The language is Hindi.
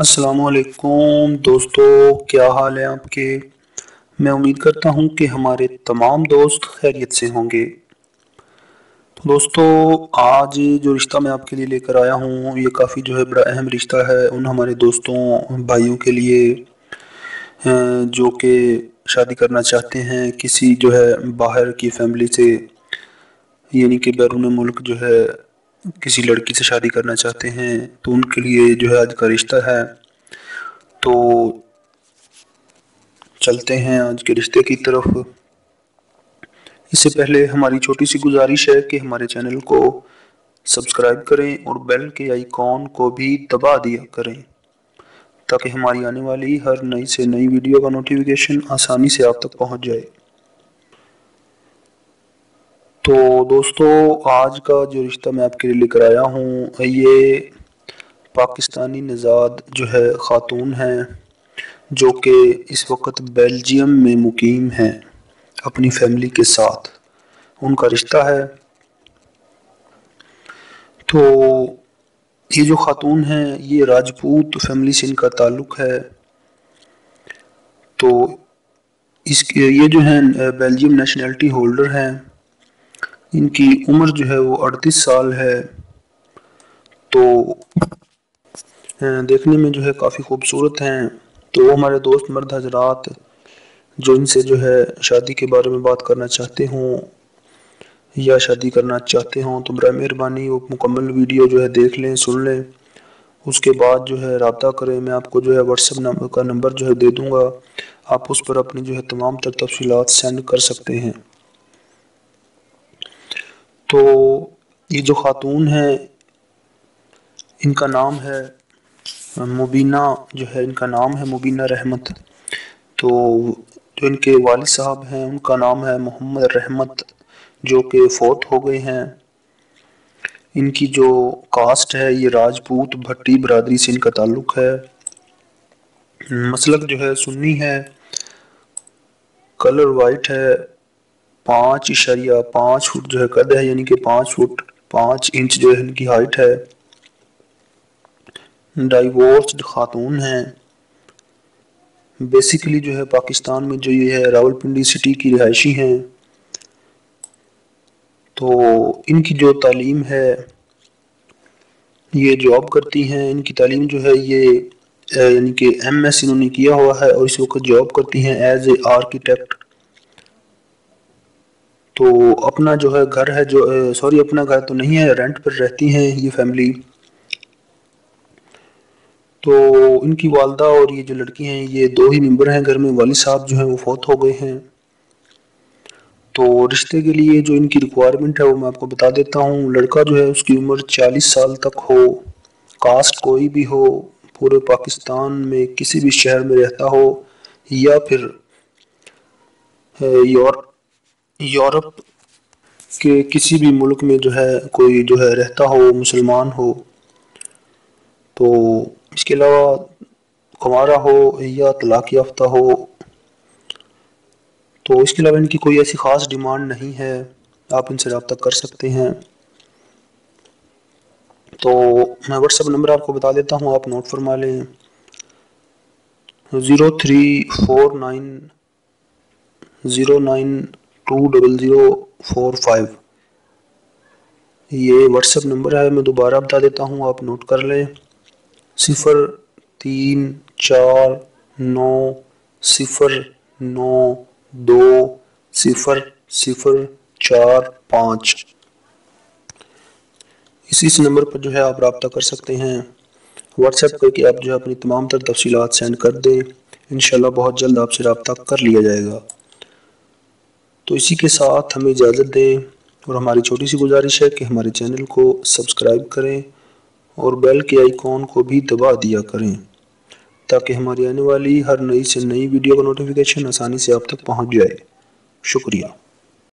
असलकुम दोस्तों, क्या हाल है आपके? मैं उम्मीद करता हूँ कि हमारे तमाम दोस्त खैरियत से होंगे। तो दोस्तों, आज जो रिश्ता मैं आपके लिए लेकर आया हूँ, ये काफ़ी जो है बड़ा अहम रिश्ता है उन हमारे दोस्तों, भाइयों के लिए जो कि शादी करना चाहते हैं किसी जो है बाहर की फैमिली से, यानी कि बैरून मुल्क जो है किसी लड़की से शादी करना चाहते हैं तो उनके लिए जो है आज का रिश्ता है। तो चलते हैं आज के रिश्ते की तरफ़। इससे पहले हमारी छोटी सी गुजारिश है कि हमारे चैनल को सब्सक्राइब करें और बेल के आइकॉन को भी दबा दिया करें, ताकि हमारी आने वाली हर नई से नई वीडियो का नोटिफिकेशन आसानी से आप तक पहुँच जाए। तो दोस्तों, आज का जो रिश्ता मैं आपके लिए लेकर आया हूँ, ये पाकिस्तानी नज़ाद जो है, ख़ातून हैं, जो कि इस वक्त बेल्जियम में मुकीम हैं अपनी फैमिली के साथ। उनका रिश्ता है। तो ये जो ख़ातून हैं, ये राजपूत फैमिली से इनका ताल्लुक़ है। तो इसके, ये जो हैं, बेल्जियम नेशनलिटी होल्डर हैं। इनकी उम्र जो है वो अड़तीस साल है। तो देखने में जो है काफ़ी खूबसूरत हैं। तो वो हमारे दोस्त मर्द हजरात, जो इनसे जो है शादी के बारे में बात करना चाहते हों या शादी करना चाहते हों तो बर मेहरबानी, वो मुकम्मल वीडियो जो है देख लें, सुन लें। उसके बाद जो है रबता करें, मैं आपको जो है व्हाट्सअप नंबर का नंबर जो है दे दूँगा। आप उस पर अपनी जो है तमाम तर तफसीत सेंड कर सकते हैं। तो ये जो ख़ातून है, इनका नाम है, मुबीना जो है, इनका नाम है मुबीना रहमत। तो जो इनके वाल साहब हैं, उनका नाम है मोहम्मद रहमत, जो कि फोत हो गए हैं। इनकी जो कास्ट है, ये राजपूत भट्टी बरदरी से इनका ताल्लुक़ है। मसलक जो है, सुन्नी है। कलर वाइट है। पाँच इशारिया, पाँच फुट जो है कद है, यानी कि पाँच फुट पाँच इंच जो है इनकी हाइट है। डाइवोर्स्ड खातून हैं। बेसिकली जो है पाकिस्तान में जो ये है, रावलपिंडी सिटी की रिहायशी हैं। तो इनकी जो तालीम है, ये जॉब करती हैं। इनकी तालीम जो है ये यानी कि एम एस इन्होंने किया हुआ है और इस वक्त जॉब करती हैं एज ए आर्किटेक्ट तो अपना जो है घर है, जो सॉरी अपना घर तो नहीं है रेंट पर रहती हैं ये फैमिली तो इनकी वालदा और ये जो लड़की हैं, ये दो ही मेंबर हैं घर में। वाली साहब जो हैं वो फौत हो गए हैं। तो रिश्ते के लिए जो इनकी रिक्वायरमेंट है वो मैं आपको बता देता हूँ। लड़का जो है उसकी उम्र 40 साल तक हो। कास्ट कोई भी हो, पूरे पाकिस्तान में किसी भी शहर में रहता हो, या फिर यूरोप यूरोप के किसी भी मुल्क में जो है, कोई जो है रहता हो, मुसलमान हो तो इसके अलावा कुमारा हो या तलाक याफ्ता हो तो इसके अलावा इनकी कोई ऐसी ख़ास डिमांड नहीं है। आप इनसे रब्ता कर सकते हैं। तो मैं व्हाट्सअप नंबर आपको बता देता हूँ, आप नोट फरमा लें। Zero three four nine, zero nine two double zero four five ये व्हाट्सएप नंबर है, मैं दोबारा बता देता हूँ, आप नोट कर लें। सिफ़र तीन, चार, नौ, सिफ़र नौ, दो, सिफ़र सिफ़र, चार, पाँच। इसी इस नंबर पर जो है आप रबता कर सकते हैं। व्हाट्सएप करके आप जो है अपनी तमाम तर तफसीत सेंड कर दें। इन बहुत जल्द आपसे रबता कर लिया जाएगा। तो इसी के साथ हमें इजाज़त दें और हमारी छोटी सी गुजारिश है कि हमारे चैनल को सब्सक्राइब करें और बेल के आइकॉन को भी दबा दिया करें, ताकि हमारी आने वाली हर नई से नई वीडियो का नोटिफिकेशन आसानी से आप तक पहुँच जाए। शुक्रिया।